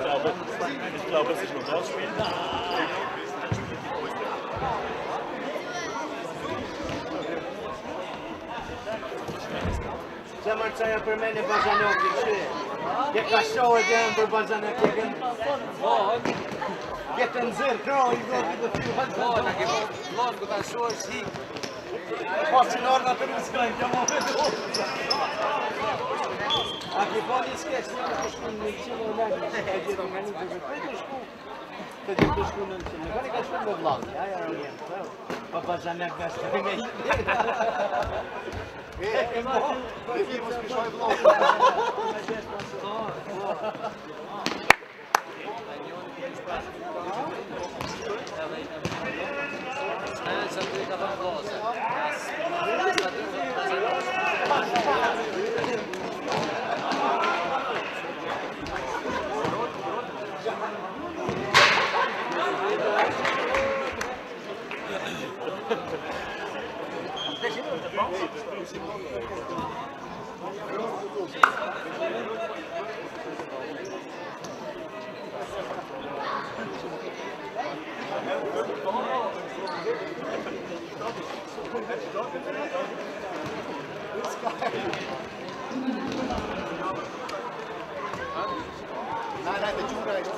glaube, ich glaube, es ist nur das Spiel. Zemër që ajo përmeni Bazanov të kështë Kje ka shohë dhe jenë për Bazanov të kështë Kje të nëzirë krojnë Kje të nëzirë krojnë Kje të nëzirë krojnë Kje të nëzirë krojnë qëmë në lagë, të gjithë nga një të shku, të shku, të gjithë të shku në në qëmë, në ka shku në vladë, ja, ja, ja, ja, pa Bazanak nga shkoj me E, e, po, Nein, nein, der Jura ist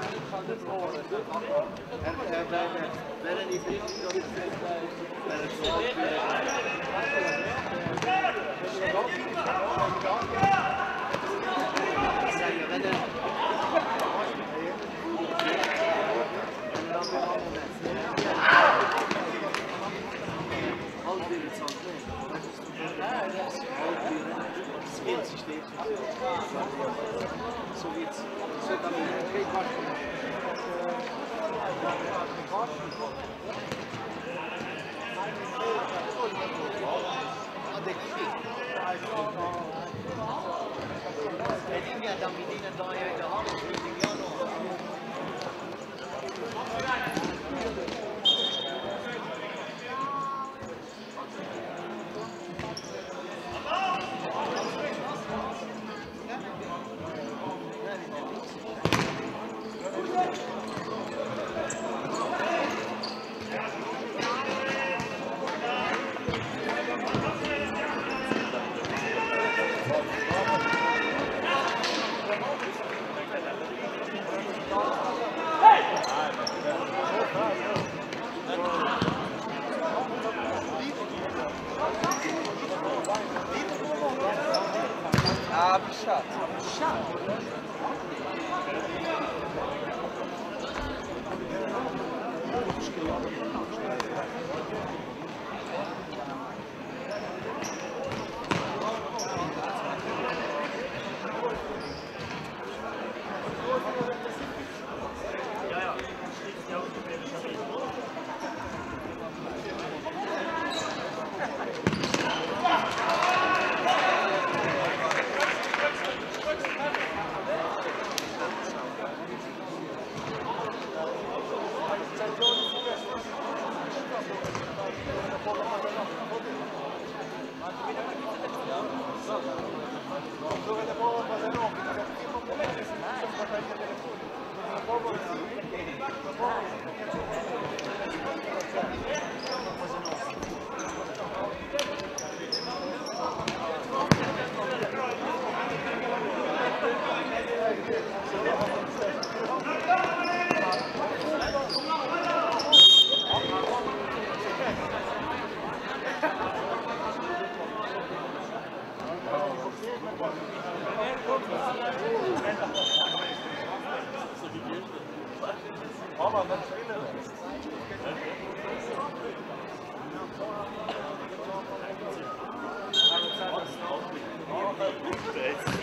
gaan dit horen. En eh, wij bij die divisie dat is met het land. Dedim ya adam uit de handen. abre chato. Chato. Acho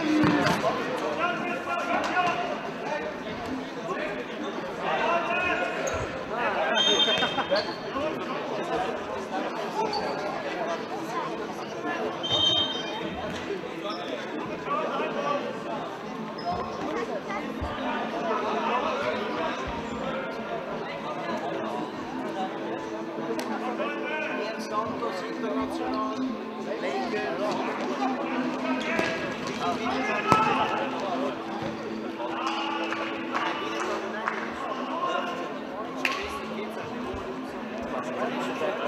Thank you. Thank you.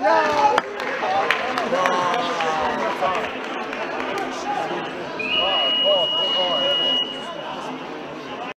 Yeah.